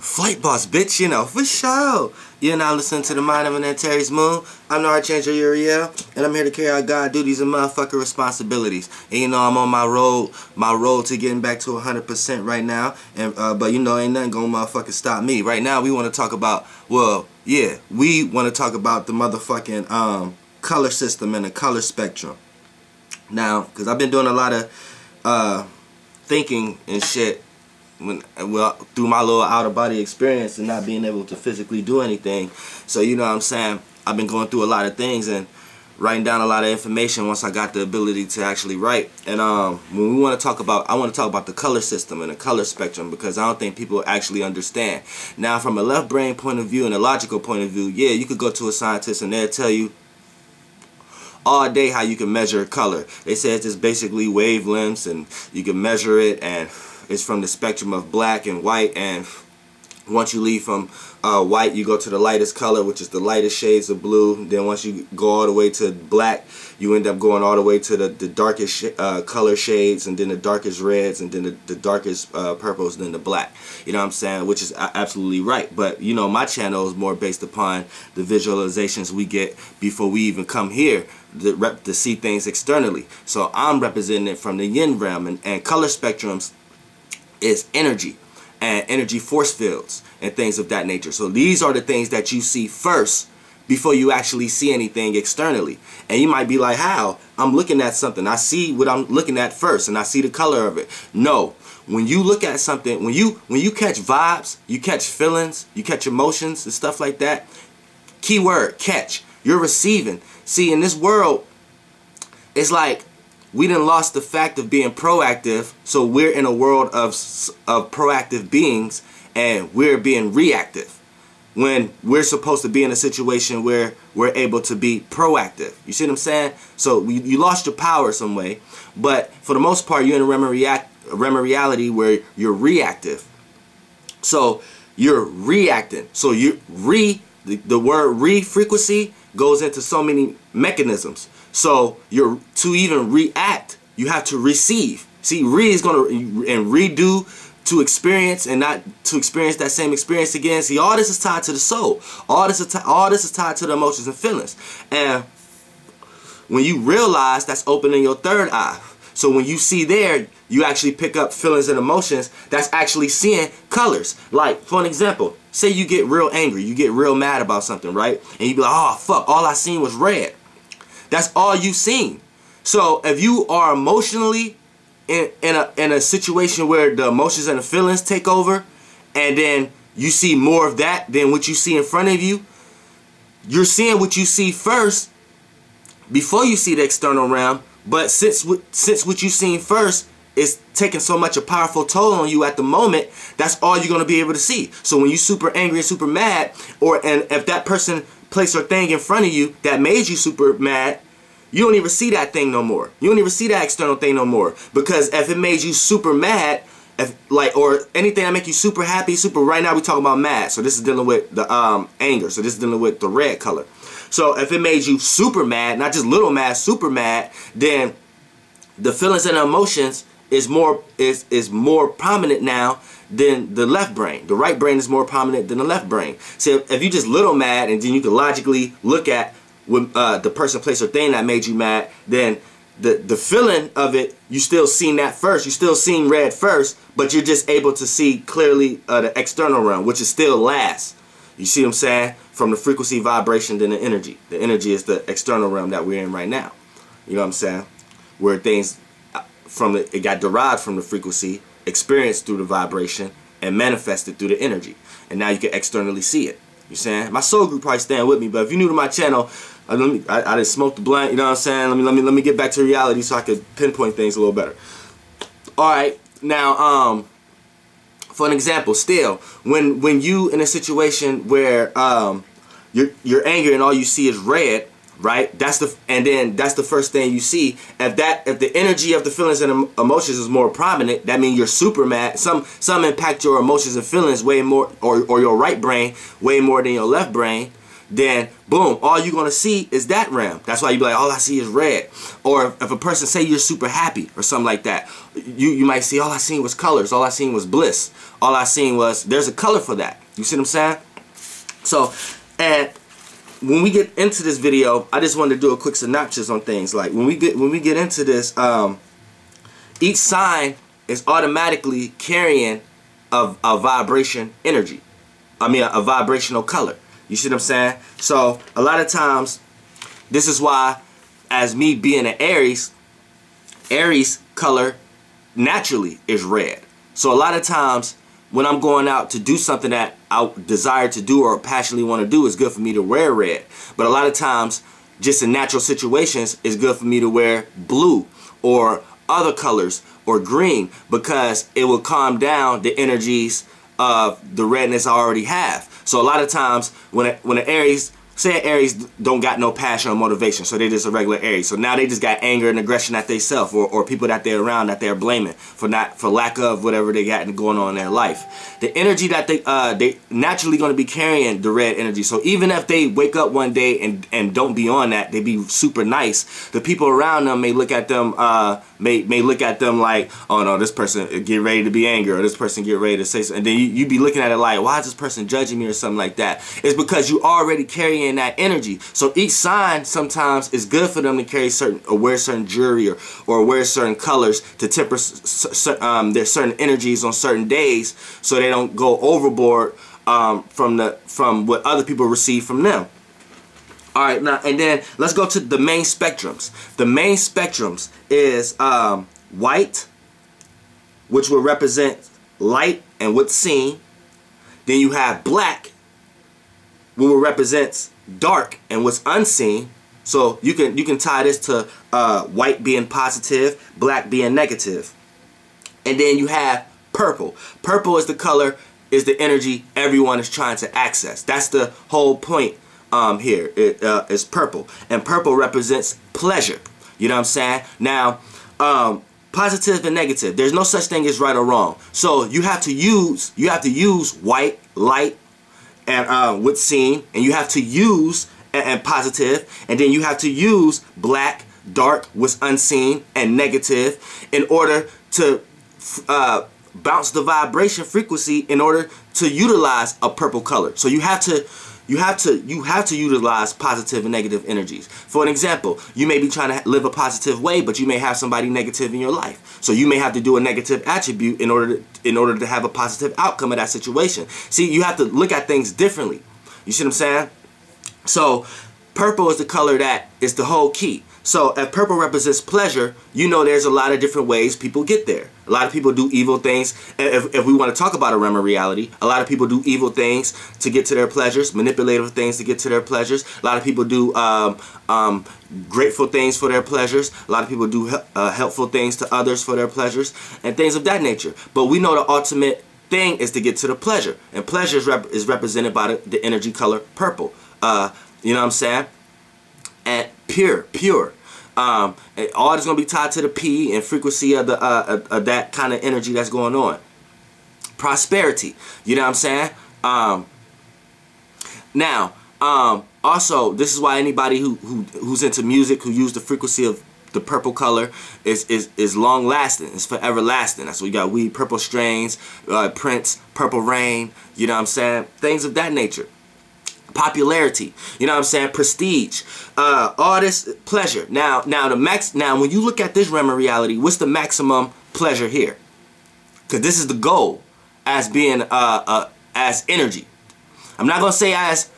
Flight boss, bitch, you know, for sure. You're now listening to the Mind of an Antares Moon. I'm the Archangel Uriel, and I'm here to carry out God duties and motherfucking responsibilities. And you know, I'm on my road, my road to getting back to 100% right now. And uh, But you know, ain't nothing gonna motherfucking stop me. Right now, we want to talk about, well, yeah, we want to talk about the motherfucking um, color system and the color spectrum. Now, because I've been doing a lot of uh, thinking and shit when well through my little out of body experience and not being able to physically do anything. So you know what I'm saying? I've been going through a lot of things and writing down a lot of information once I got the ability to actually write. And um, when we want to talk about, I want to talk about the color system and the color spectrum because I don't think people actually understand. Now, from a left brain point of view and a logical point of view, yeah, you could go to a scientist and they'll tell you all day how you can measure color. They say it's just basically wavelengths and you can measure it and it's from the spectrum of black and white and once you leave from uh, white you go to the lightest color which is the lightest shades of blue. Then once you go all the way to black you end up going all the way to the, the darkest sh uh, color shades and then the darkest reds and then the, the darkest uh, purples and then the black. You know what I'm saying? Which is absolutely right. But you know my channel is more based upon the visualizations we get before we even come here to, rep to see things externally. So I'm representing it from the yin realm and, and color spectrums is energy and energy force fields and things of that nature. So these are the things that you see first before you actually see anything externally. And you might be like, how? I'm looking at something. I see what I'm looking at first and I see the color of it. No. When you look at something, when you when you catch vibes, you catch feelings, you catch emotions and stuff like that. Keyword, catch. You're receiving. See, in this world, it's like we didn't lost the fact of being proactive so we're in a world of of proactive beings and we're being reactive. When we're supposed to be in a situation where we're able to be proactive. You see what i'm saying? So we, you lost your power some way but for the most part you're in a REM, react, reality where you're reactive. So you're reacting. So you re the, the word re frequency goes into so many mechanisms so you're to even react, you have to receive. See, re is gonna and redo to experience and not to experience that same experience again. See, all this is tied to the soul. All this is all this is tied to the emotions and feelings. And when you realize that's opening your third eye. So when you see there, you actually pick up feelings and emotions that's actually seeing colors. Like, for an example, say you get real angry, you get real mad about something, right? And you be like, oh, fuck, all I seen was red. That's all you've seen. So if you are emotionally in, in, a, in a situation where the emotions and the feelings take over, and then you see more of that than what you see in front of you, you're seeing what you see first before you see the external realm. But since since what you've seen first is taking so much a powerful toll on you at the moment, that's all you're gonna be able to see. So when you're super angry and super mad, or and if that person place or thing in front of you that made you super mad, you don't even see that thing no more. You don't even see that external thing no more. Because if it made you super mad, if like or anything that make you super happy, super right now we talking about mad. So this is dealing with the um anger. So this is dealing with the red color. So if it made you super mad, not just little mad, super mad, then the feelings and emotions is more is is more prominent now than the left brain. The right brain is more prominent than the left brain. So if you just little mad and then you can logically look at when uh, the person, place, or thing that made you mad, then the the feeling of it, you still seen that first. You still seen red first, but you're just able to see clearly uh, the external realm, which is still last. You see what I'm saying? From the frequency, vibration, then the energy. The energy is the external realm that we're in right now. You know what I'm saying? Where things uh, from the it got derived from the frequency experienced through the vibration and manifested through the energy. And now you can externally see it. You saying? My soul group probably stand with me, but if you're new to my channel, I, let me, I, I didn't smoke the blunt, you know what I'm saying? Let me, let me, let me get back to reality so I could pinpoint things a little better. Alright, now, um, for an example, still, when, when you in a situation where, um, you're, you're angry and all you see is red, right? That's the and then that's the first thing you see. If that if the energy of the feelings and emotions is more prominent, that means you're super mad. Some some impact your emotions and feelings way more, or or your right brain way more than your left brain. then boom, all you're gonna see is that realm. That's why you be like, all I see is red. Or if, if, a person say you're super happy or something like that, you you might see all I seen was colors, all I seen was bliss, all I seen was there's a color for that. You see what I'm saying? So, and when we get into this video, I just wanted to do a quick synopsis on things. Like when we get when we get into this, um, each sign is automatically carrying a, a vibration energy. I mean, a, a vibrational color. You see what I'm saying? So a lot of times, this is why, as me being an Aries, Aries color naturally is red. So a lot of times when I'm going out to do something that I desire to do or passionately want to do, it's good for me to wear red. But a lot of times, just in natural situations, it's good for me to wear blue or other colors or green because it will calm down the energies of the redness I already have. So a lot of times when a, when an Aries say Aries don't got no passion or motivation, so they just a regular Aries. So now they just got anger and aggression at themselves or, or people that they're around that they're blaming for not for lack of whatever they got going on in their life. The energy that they uh they naturally gonna be carrying the red energy. So even if they wake up one day and and don't be on that, they be super nice. The people around them may look at them uh may may look at them like, oh no, this person get ready to be angry or this person get ready to say something. And then you, you be looking at it like, why is this person judging me or something like that? It's because you already carrying that energy. So each sign sometimes is good for them to carry certain or wear certain jewelry or, or wear certain colors to temper um, their certain energies on certain days so they don't go overboard um, from the from what other people receive from them. All right, now and then let's go to the main spectrums. The main spectrums is um, white, which will represent light and what's seen. Then you have black, which represents dark and what's unseen. So you can you can tie this to uh, white being positive, black being negative. And then you have purple. Purple is the color, is the energy everyone is trying to access. That's the whole point um, here. It uh, is purple. And purple represents pleasure. You know what I'm saying? Now, um, positive and negative. There's no such thing as right or wrong. So you have to use you have to use white, light, and uh, what's seen, and you have to use and, and positive, and then you have to use black, dark, what's unseen, and negative in order to uh, bounce the vibration frequency in order to utilize a purple color. So you have to you have to you have to utilize positive and negative energies. For an example, you may be trying to live a positive way, but you may have somebody negative in your life. So you may have to do a negative attribute in order to, in order to have a positive outcome of that situation. See, you have to look at things differently. You see what I'm saying? So purple is the color that is the whole key. So if purple represents pleasure, you know there's a lot of different ways people get there. A lot of people do evil things. If, if we want to talk about a realm of reality, a lot of people do evil things to get to their pleasures, manipulative things to get to their pleasures. A lot of people do um, um, grateful things for their pleasures. A lot of people do uh, helpful things to others for their pleasures and things of that nature. But we know the ultimate thing is to get to the pleasure. And pleasure is, rep is represented by the, the energy color purple. Uh, you know what I'm saying? And pure, pure. Um, all is going to be tied to the P and frequency of the uh, of, that kind of energy that's going on. Prosperity. You know what I'm saying? Um, now, um, also, this is why anybody who, who who's into music who use the frequency of the purple color is is is long lasting. It's forever lasting. That's what we got. We purple strains, uh, Prince, Purple Rain. You know what I'm saying? Things of that nature popularity. You know what i'm saying? Prestige uh all this pleasure. Now now the max now when you look at this realm of reality what's the maximum pleasure here? Because this is the goal as being uh, uh as energy. I'm not gonna say as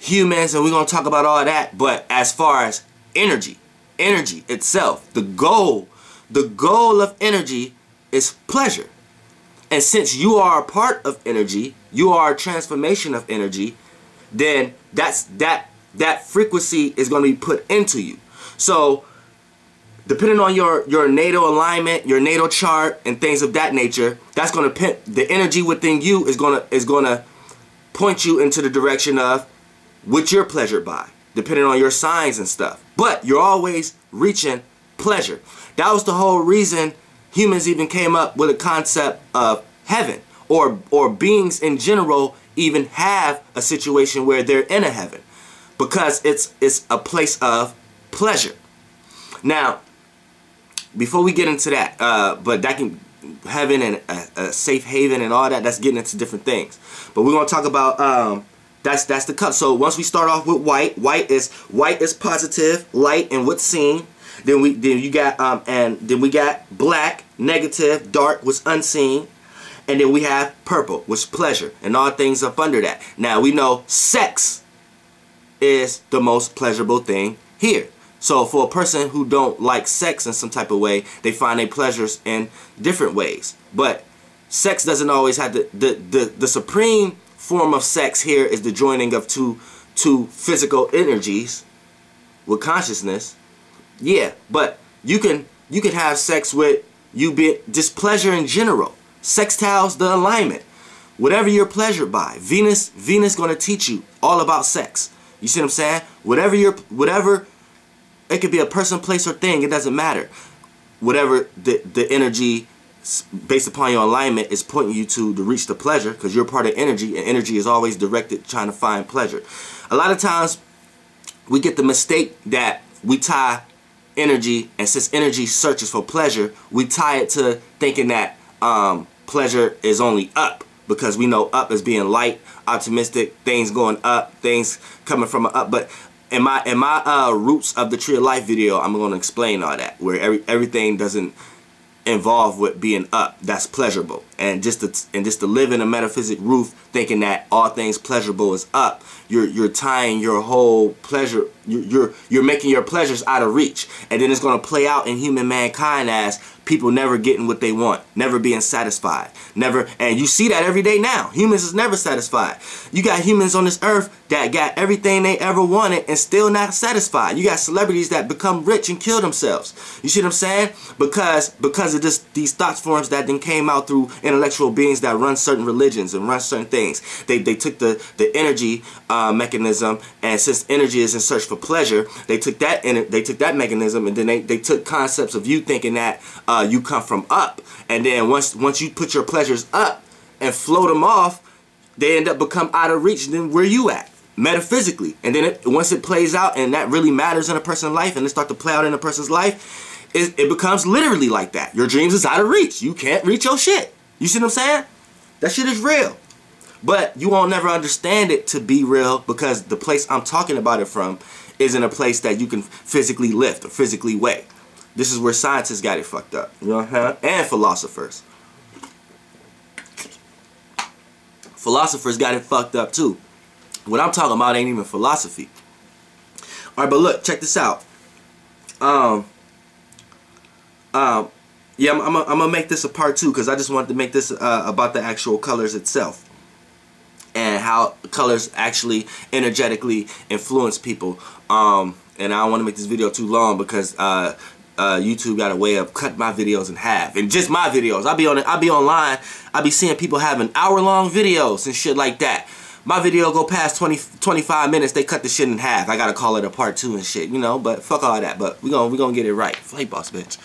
humans and we're gonna talk about all that but as far as energy energy itself the goal the goal of energy is pleasure. And since you are a part of energy you are a transformation of energy then that's that that frequency is going to be put into you. So depending on your your natal alignment, your natal chart, and things of that nature, that's going to the energy within you is going to is going to point you into the direction of what you're pleasured by, depending on your signs and stuff. But you're always reaching pleasure. That was the whole reason humans even came up with a concept of heaven or or beings in general even have a situation where they're in a heaven. because it's it's a place of pleasure. Now, before we get into that, uh, but that can heaven and a, a, safe haven and all that. That's getting into different things. But we're gonna talk about um, that's that's the cut. So once we start off with white, white is white is positive, light, and what's seen. Then we then you got um and then we got black, negative, dark, was unseen. And then we have purple, which is pleasure, and all things up under that. Now we know sex is the most pleasurable thing here. So for a person who don't like sex in some type of way, they find their pleasures in different ways. But sex doesn't always have the the the, the supreme form of sex here is the joining of two two physical energies with consciousness. Yeah, but you can you can have sex with you be displeasure in general. Sextiles the alignment. Whatever you're pleasured by. Venus Venus gonna teach you all about sex. You see what I'm saying? Whatever you're whatever it could be a person, place, or thing. It doesn't matter. Whatever the, the energy based upon your alignment is pointing you to to reach the pleasure because you're part of energy and energy is always directed trying to find pleasure. A lot of times we get the mistake that we tie energy and since energy searches for pleasure we tie it to thinking that um, pleasure is only up because we know up as being light optimistic things going up things coming from up but in my in my uh, roots of the tree of life video, I'm going to explain all that where every everything doesn't involve with being up. That's pleasurable, and just to and just to live in a metaphysic roof, thinking that all things pleasurable is up. You're you're tying your whole pleasure. You're you're, you're making your pleasures out of reach, and then it's going to play out in human mankind as people never getting what they want, never being satisfied, never, and you see that every day now. Humans is never satisfied. You got humans on this earth that got everything they ever wanted and still not satisfied. You got celebrities that become rich and kill themselves. You see what I'm saying? Because because of this these thoughts forms that then came out through intellectual beings that run certain religions and run certain things. They they took the the energy uh, mechanism and since energy is in search for pleasure, they took that in they took that mechanism and then they they took concepts of you thinking that. Uh, uh, you come from up. And then once once you put your pleasures up and float them off, they end up become out of reach than where you at metaphysically. And then it, once it plays out and that really matters in a person's life and it start to play out in a person's life, it, it becomes literally like that. Your dreams is out of reach. You can't reach your shit. You see what I'm saying? That shit is real. But you won't never understand it to be real because the place I'm talking about it from isn't a place that you can physically lift or physically weigh. This is where scientists got it fucked up. You know what I'm saying? And philosophers. Philosophers got it fucked up too. What I'm talking about ain't even philosophy. Alright, but look, check this out. Um, um, yeah, I'm, I'm, I'm gonna make this a part two because I just wanted to make this uh, about the actual colors itself and how colors actually energetically influence people. Um, and I don't want to make this video too long because uh, uh, YouTube got a way of cut my videos in half. And just my videos. I'll be on. I'll be online. I'll be seeing people having hour long videos and shit like that. My video go past 20, 25 minutes, they cut the shit in half. I gotta call it a part two and shit, you know, but fuck all that. But we gonna we gonna get it right. Flight boss bitch.